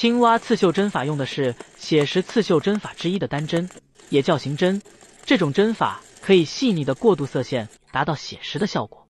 青蛙刺绣针法用的是写实刺绣针法之一的单针也叫行针。这种针法可以细腻的过渡色线达到写实的效果。